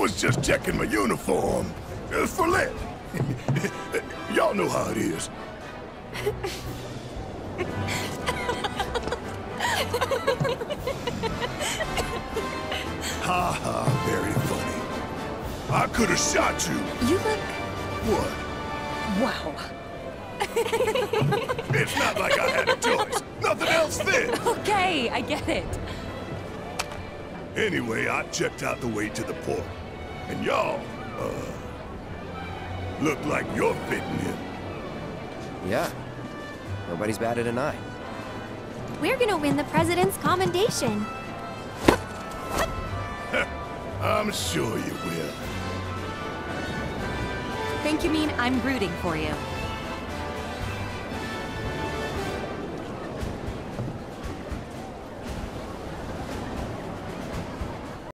was just checking my uniform. Uh, for lit. Y'all know how it is. ha ha, very funny. I could have shot you. You look... What? Wow. It's not like I had a choice. Nothing else fit. Okay, I get it. Anyway, I checked out the way to the port. And y'all, uh, look like you're fitting in. Yeah. Nobody's batted an eye. We're gonna win the president's commendation. I'm sure you will. Think you mean I'm rooting for you?